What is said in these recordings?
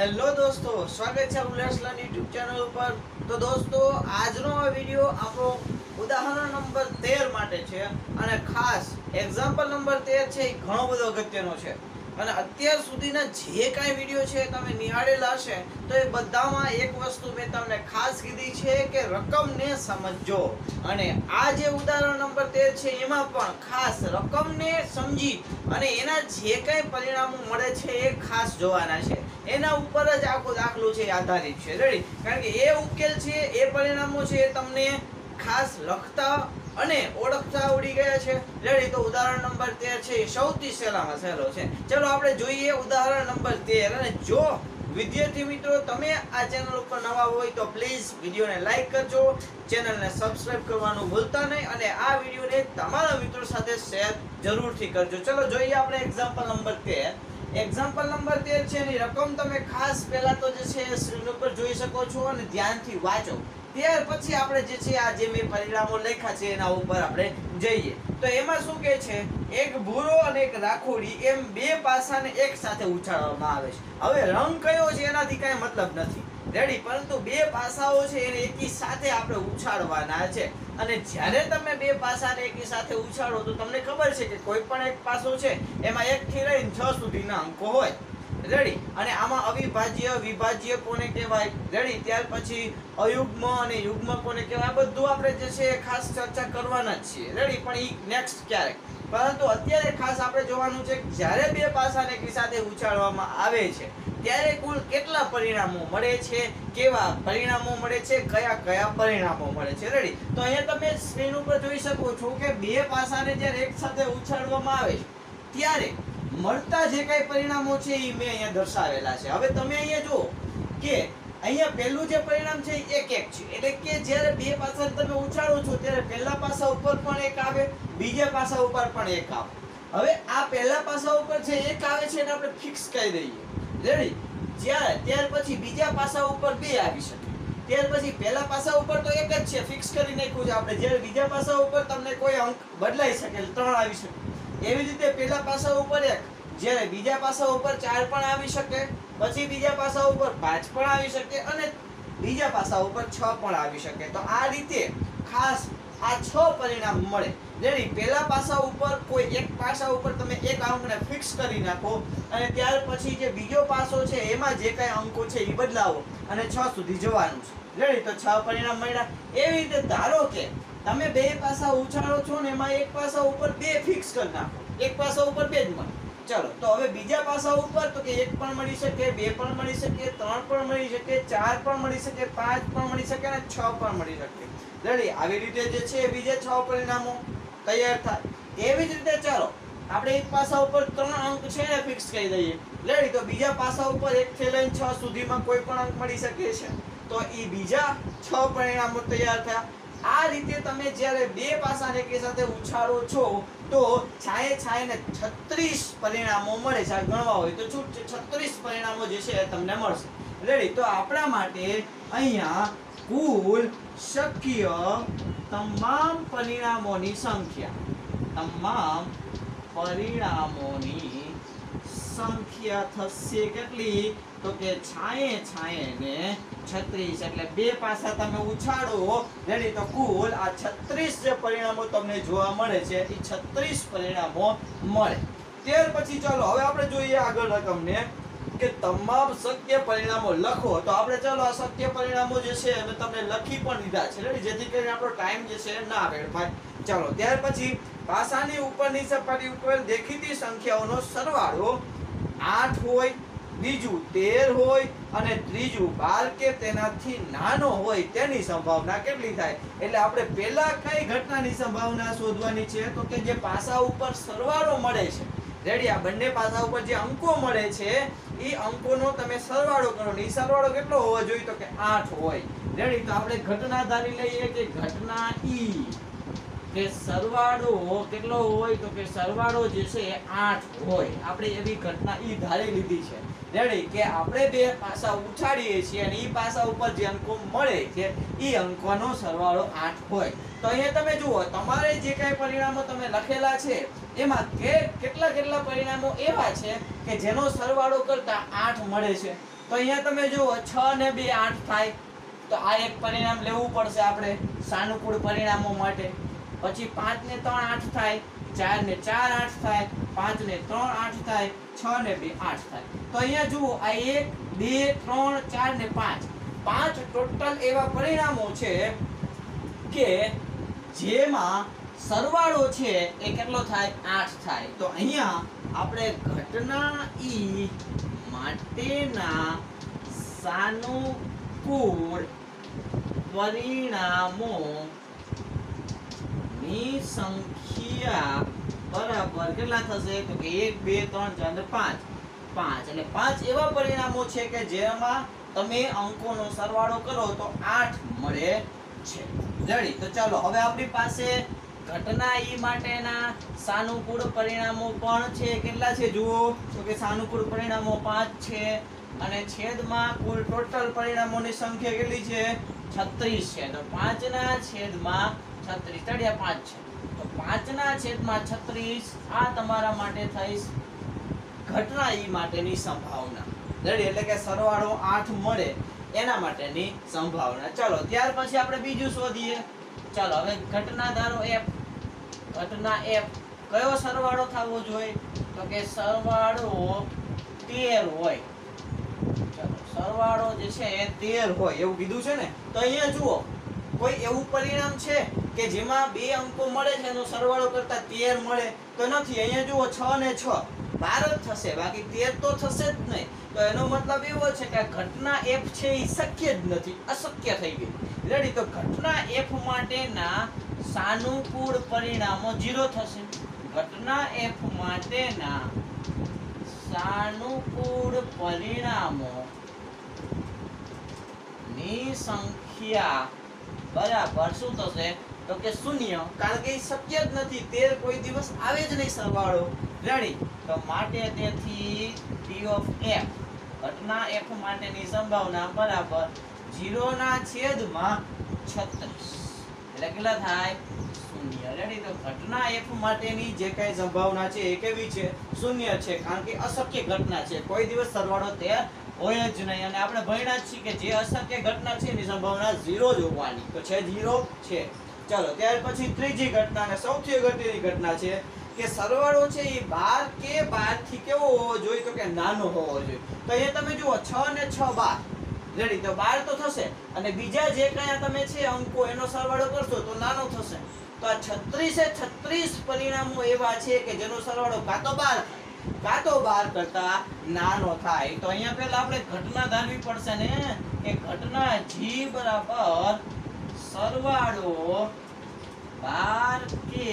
Hello દોસ્તો, સ્વાગત છે ઉલ્લાસલાલ યુટ્યુબ ચેનલ ઉપર. તો દોસ્તો, આજનો આ વીડિયો આપણો ઉદાહરણ નંબર તેર માટે છે અને ખાસ એક્ઝામ્પલ નંબર તેર છે એ ઘણો બધો અગત્યનો છે. અને અત્યાર સુધીના જે કાંઈ વીડિયો છે તમે નિહાળેલા હશે, તો એ બધામાં એક વસ્તુ મેં તમને ખાસ કીધી છે કે રકમને સમજો અને આ જે ઉદાહરણ નંબર તેર છે એમાં પણ ખાસ રકમને સમજી અને એના જે કાંઈ પરિણામો મળે છે એ ખાસ જોવાના છે. એના ઉપર જ આખો દાખલો છે આધારિત છે. રેડી કારણ કે એ ઉકેલ છે, એ પરિણામો છે એ તમને ખાસ લખતા અને ઓળખતા આવડી ગયા છે. રેડી તો ઉદાહરણ નંબર તેર છે, એ સૌથી સહેલામાં સહેલો છે. ચલો આપણે જોઈએ ઉદાહરણ નંબર તેર. અને જો વિદ્યાર્થી મિત્રો તમે આ ચેનલ ઉપર નવા હોય તો પ્લીઝ વિડીયોને લાઇક કરજો. ચેનલને સબસ્ક્રાઇબ કરવાનું ભૂલતા નહીં અને આ વિડીયોને તમારા મિત્રો સાથે શેર જરૂરથી કરજો. ચલો જોઈએ આપણે એક્ઝામ્પલ નંબર 13 એક્ઝામ્પલ નંબર 13 છે એની રકમ તમે ખાસ પહેલા તો જે છે સ્ક્રીન ઉપર જોઈ શકો છો અને ધ્યાનથી વાંચો. ત્યાર પછી આપણે જે છે, આ જે મેં પરિણામો લખ્યા છે, એના ઉપર આપણે જઈએ. તો એમાં શું કે છે? એક ભૂરો અને એક રાખોડી એમ બે પાસાને એક સાથે ઉછાળવામાં આવે છે. હવે રંગ કયો છે, એનાથી કાંઈ મતલબ નથી. રેડી, પરંતુ બે પાસાઓ છે એને એકી સાથે આપણે ઉછાળવાના છે. અને જ્યારે તમે બે પાસાને એકી સાથે ઉછાળો, તો તમને ખબર છે કે કોઈ પણ એક પાસો છે, એમાં એકથી લઈને છ સુધીના અંકો હોય. રેડી? અને આમાં અવિભાજ્ય, વિભાજ્ય કોને કહેવાય? રેડી? ત્યાર પછી અયુગ્મ અને યુગ્મ કોને કહેવાય? બધું આપણે જે છે ખાસ ચર્ચા કરવાના જ છીએ. રેડી? પણ એ નેક્સ્ટ ક્યારેક? પરંતુ અત્યારે ખાસ આપણે જોવાનું છે કે જ્યારે બે પાસાને એકસાથે ઉછાળવામાં આવે છે, ત્યારે કુલ કેટલા પરિણામો મળે છે, કેવા પરિણામો મળે છે, કયા કયા પરિણામો મળે છે? રેડી તો અહીંયા તમે સ્ક્રીન ઉપર જોઈ શકો છો કે બે પાસાને જ્યારે એક સાથે ઉછાળવામાં આવે છે, ત્યારે મળતા જે કઈ પરિણામો છે એ મેં અહીંયા દર્શાવેલા છે. હવે તમે અહીંયા જુઓ કે અહીંયા પહેલું જે પરિણામ છે એ એક છે. એટલે કે જ્યારે બે પાસા તમે ઉછાળો છો, ત્યારે પહેલા પાસા ઉપર પણ એક આવે, બીજા પાસા ઉપર પણ એક આવે. હવે આ પહેલા પાસા ઉપર છે એક આવે છે એને આપણે ફિક્સ કરી દઈએ. રેડી જ્યારે, ત્યાર પછી બીજા પાસા ઉપર બે આવી શકે. ત્યાર પછી પહેલા પાસા ઉપર તો એક જ છે ફિક્સ કરી નાખ્યું છે આપણે. જ્યારે બીજા પાસા ઉપર તમને કોઈ અંક બદલાઈ શકે, ત્રણ આવી શકે. એવી રીતે પહેલા પાસા ઉપર એક જ્યારે બીજા પાસા ઉપર ચાર પણ આવી શકે, પછી બીજા પાસા ઉપર પાંચ પણ આવી શકે અને બીજા પાસા ઉપર છ પણ આવી શકે. તો આ રીતે ખાસ આ છ પરિણામ મળે. જેની પહેલા પાસા ઉપર કોઈ એક પાસા ઉપર તમે એક અંકને ફિક્સ કરી નાખો અને ત્યાર પછી જે બીજો પાસો છે, એમાં જે કાંઈ અંકો છે એ બદલાવો અને છ સુધી જવાનું છે. રેડી? તો છ પરિણામ મળ્યા. એવી રીતે ધારો કે તમે બે પાસા ઉછાળો છો ને એમાં એક પાસા ઉપર બે ફિક્સ કરી નાખો. એક પાસા ઉપર બે જ મળે. ચલો, તો હવે બીજા પાસા ઉપર તો કે એક પણ મળી શકે, બે પણ મળી શકે, ત્રણ પણ મળી શકે, ચાર પણ મળી શકે, પાંચ પણ મળી શકે અને છ પણ મળી શકે. રેડી? આવી રીતે જે છે બીજા છ પરિણામો તૈયાર થાય. એવી જ રીતે ચાલો, આપણે એક પાસા ઉપર ત્રણ અંક છે ને ફિક્સ કરી દઈએ. રેડી? તો બીજા પાસા ઉપર એક થી લઈને છ સુધીમાં કોઈ પણ અંક મળી શકે છે. તો એ બીજા છ પરિણામો તૈયાર થયા. આ રીતે તમે જ્યારે બે પાસાને એક સાથે ઉછાળો છો, તો છાએ છાયને 36 પરિણામો મળે છે. ગણવા હોય તો છૂટ છે. 36 પરિણામો જે છે તમને મળશે. રેડી તો આપણા માટે અહીંયા કુલ શક્ય તમામ પરિણામોની સંખ્યા. તમામ પરિણામોની સંખ્યા થશે કેટલી? તો કે છાંયે છાયે ને 36 એટલે બે પાસા તમે ઉછાળો, રેડી. તો કુલ આ 36 જે પરિણામો તમને જોવા મળે છે એ 36 પરિણામો મળે. ત્યાર પછી ચાલો, હવે આપણે જોઈએ આગળ રકમને કે તમામ શક્ય પરિણામો લખો. તો આપણે ચાલો, આ શક્ય પરિણામો જે છે, અમે તમને લખી પણ દીધા છે. રેડી? જેથી કરીને આપણો ટાઈમ જે છે, ના વેડફાય. ચાલો, ત્યાર પછી પાસાની ઉપરની સપાટી ઉપર દેખીતી સંખ્યાઓનો સરવાળો આઠ હોય બીજું તેર હોય અને ત્રીજું બાર કે તેનાથી નાનો હોય તેની સંભાવના કેટલી થાય? એટલે આપણે પહેલા કઈ ઘટનાની સંભાવના શોધવાની છે? તો કે જે પાસા ઉપર સરવાળો મળે છે. રેડી આ બંને પાસા ઉપર જે અંકો મળે છે, એ અંકોનો તમે સરવાળો કરો. ને એ સરવાળો કેટલો હોવો જોઈએ? તો કે આઠ હોય. રેડી તો આપણે ઘટના ધારી લઈએ કે ઘટના ઈ. કે સરવાળો કેટલો હોય તો કે સરવાળો જે છે એ 8 હોય. આપણે એવી ઘટના ઈ ધારી લીધી છે. રેડી કે આપણે બે પાસા ઉછાળીએ છીએ અને ઈ પાસા ઉપર જે અંકો મળે છે, ઈ અંકોનો સરવાળો 8 હોય. તો અહીંયા તમે જુઓ, તમારે જે કાંઈ પરિણામો તમે લખેલા છે, એમાં કે કેટલા કેટલા પરિણામો એવા છે કે જેનો સરવાળો કરતા 8 મળે છે. તો અહીંયા તમે જુઓ, છ ને બે આઠ થાય. તો આ એક પરિણામ લેવું પડશે આપણે સાનુકૂળ પરિણામો માટે. પછી પાંચ ને ત્રણ આઠ થાય, ચાર ને ચાર આઠ થાય, પાંચ ને ત્રણ આઠ થાય, છ ને બે આઠ થાય. તો અહીંયા જુઓ, આ એક, બે, ત્રણ, ચાર ને પાંચ. પાંચ ટોટલ એવા પરિણામો છે કે જેમાં સરવાળો છે એ કેટલો થાય? આઠ થાય. તો અહીંયા આપણે ઘટના ઈ માટેના સાનુકૂળ પરિણામો ની સંખ્યા બરાબર કેટલા થશે? તો કે એક, બે, ત્રણ, ચાર પાંચ. પાંચ. એટલે પાંચ એવા પરિણામો છે કે જેમાં તમે અંકોનો સરવાળો કરો તો આઠ મળે છે. રેડી? તો ચાલો, હવે આપણી પાસે ઘટના ઈ માટેના સાનુકૂળ પરિણામો પણ છે. કેટલા છે જુઓ? તો કે સાનુકૂળ પરિણામો પાંચ છે અને છેદમાં કુલ ટોટલ પરિણામોની સંખ્યા કેટલી છે? 36 છે. તો 5 ના છેદમાં 36 તળિયા પાંચ છે. તો 5 ના છેદમાં 36 આ તમારા માટે થઈ ઘટના ઈ માટેની સંભાવના. એટલે કે સરવાળો આઠ મળે એના માટેની સંભાવના. ચલો, ત્યાર પછી આપણે બીજું શોધીએ. ચાલો, હવે ઘટના ધારો એફ ઘટના એફ કયો સરવાળો થવો જોઈએ? તો કે સરવાળો તેર હોય. સરવાળો જે છે એ તેર હોય. એવું કીધું છે ને? તો અહીંયા જુઓ. કોઈ એવું પરિણામ છે કે જેમાં બે અંકો મળે છે એનો સરવાળો કરતા તેર મળે? તો નથી, અહીંયા જુઓ, છ ને છ. બાર જ થશે, બાકી તેર તો થશે જ નહીં. તો એનો મતલબ એવો છે કે ઘટના એફ છે એ શક્ય જ નથી, અશક્ય થઈ ગઈ. રેડી તો ઘટના એફ માટેના સાનુકૂળ પરિણામો ઝીરો થશે. ઘટના એફ માટેના સાનુકૂળ પરિણામો ની સંખ્યા બરાબર, શું થશે? તો કે શૂન્ય, કારણ કે શક્ય જ નથી. તેર કોઈ દિવસ આવે જ નહીં સરવાળો. રેડી તો માટે તેથી ટી ઓફ એફ ઘટના એફ માટેની સંભાવના બરાબર. 0 ના છેદમાં 36 એટલે કેટલા થાય? શૂન્ય. રેડી તો ઘટના f માટેની જે કઈ સંભાવના છે એ કેવી છે? શૂન્ય છે, કારણ કે અશક્ય ઘટના છે. કોઈ દિવસ સરવાળો તે હોય જ નહીં. અને આપણે ભણ્યા જ છીએ કે જે અશક્ય ઘટના છે એની સંભાવના ઝીરો જ હોવાની. તો છે ઝીરો? છે. ચાલો, ત્યાર પછી ત્રીજી ઘટના અને સૌથી અગત્યની ઘટના છે કે સરવાળો છે એ બાર કે બારથી કેવો હોવો જોઈએ તો કે નાનો હોવો જોઈએ. તો અહીંયા તમે જુઓ, છ ને છ બાર. રેડી, તો બાર તો થશે. અને બીજા જે કયા તમે છે, અંકો એનો સરવાળો કરશો તો નાનો થશે. તો આ છત્રીસે છત્રીસ પરિણામો એવા છે કે જેનો સરવાળો કાં તો બાર કાં તો બાર કરતા નાનો થાય. તો અહીંયા પહેલા આપણે ઘટના ધારવી પડશે ને, કે ઘટના જી બરાબર સરવાળો બાર કે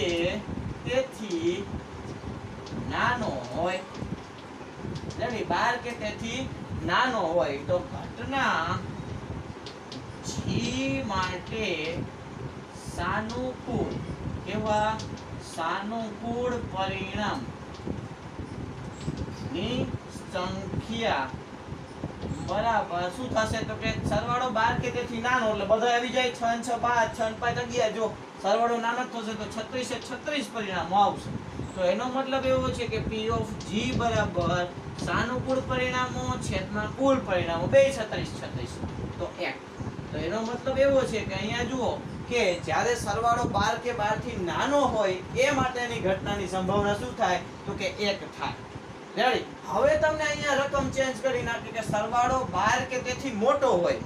તેથી નાનો હોય. એટલે બાર કે તેથી નાનો હોય તો ઘટના જી માટે સાનુકૂળ કેવા? સાનુકૂળ પરિણામ. ની સંખ્યા બરાબર શું થશે? તો કે સરવાળો બાર કે તેથી નાનો, એટલે બધા આવી જાય 6 6 5 6 5 11 જો સરવાળો નાનો જ થશે તો 36 એ 36 પરિણામો આવશે. તો એનો મતલબ એવો છે કે પી ઓફ જી બરાબર સાનુકૂળ પરિણામો, છેદમાં કુલ પરિણામો, બે 36 36 તો 1 તો એનો મતલબ એવો છે કે અહીંયા જુઓ કે જ્યારે સરવાળો 12 કે 12 થી નાનો હોય, એ માટેની ઘટનાની સંભાવના શું થાય? તો કે 1 થાય. હવે તમને અહીંયા રકમ ચેન્જ કરી નાખી કે સરવાળો 12 કે તેથી મોટો હોય,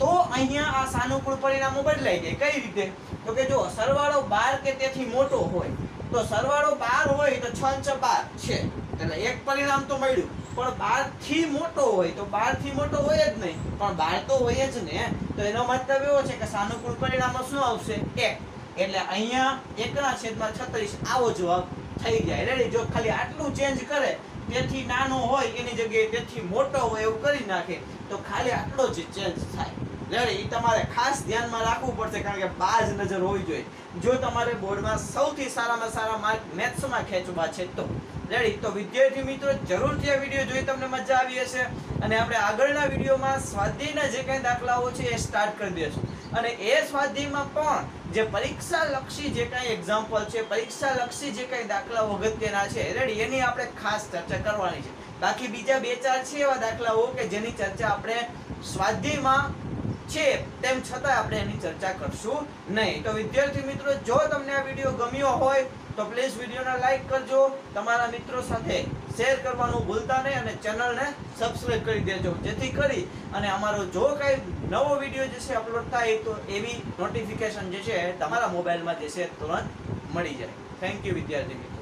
તો અહીંયા આ સાનુકૂળ પરિણામો બદલાઈ જાય. કઈ રીતે? તો કે જો સરવાળો 12 કે તેથી મોટો હોય, તો સરવાળો 12 હોય તો 6 6 12 છે. એટલે એક પરિણામ તો મળ્યું. પણ બારથી મોટો હોય તો બારથી મોટો હોય જ નહીં. પણ બાર તો હોય જ ને, તો એનો મતલબ એવો છે કે સાનુકૂળ પરિણામ શું આવશે? એક. એટલે અહીંયા એકના છેદમાં 36 આવો જવાબ થઈ જાય. રેડી જો ખાલી આટલું ચેન્જ કરે, તેથી નાનો હોય એની જગ્યાએ તેથી મોટો હોય એવું કરી નાખે, તો ખાલી આટલો જ ચેન્જ થાય. રેડી એ તમારે ખાસ ધ્યાનમાં રાખવું પડશે, કારણ કે બાજ નજર હોવી જોઈએ. જો તમારે બોર્ડમાં સૌથી સારામાં સારા માર્ક મેથ્સમાં ખેંચવા છે તો. રેડી. તો વિદ્યાર્થી મિત્રો, જરૂરથી આ વીડિયો જોઈ તમને મજા આવી હશે. અને આપણે આગળના વિડીયોમાં સ્વાધ્યાયના જે કંઈ દાખલાઓ છે એ સ્ટાર્ટ કરી દઈશું. અને એ સ્વાધ્યાયમાં પણ જે પરીક્ષા લક્ષી જે કાંઈ એક્ઝામ્પલ છે પરીક્ષા લક્ષી જે કાંઈ દાખલાઓ અગત્યના છે, રેડી. એની આપણે ખાસ ચર્ચા કરવાની છે. બાકી બીજા બે ચાર છે એવા દાખલાઓ કે જેની ચર્ચા આપણે સ્વાધ્યાયમાં છે, તેમ છતાં આપણે એની ચર્ચા કરશું નહીં. તો વિદ્યાર્થી મિત્રો, જો તમને આ વીડિયો ગમ્યો હોય, તો પ્લીઝ વિડીયોને લાઈક કરજો, તમારા મિત્રો સાથે શેર કરવાનું ભૂલતા નહીં અને ચેનલને સબસ્ક્રાઈબ કરી દેજો, જેથી કરી અને અમારો જો કાંઈ નવો વીડિયો જે છે અપલોડ થાય, તો એવી નોટિફિકેશન જે છે તમારા મોબાઈલમાં જે છે તુરંત મળી જાય. થેન્ક યુ વિદ્યાર્થી મિત્રો.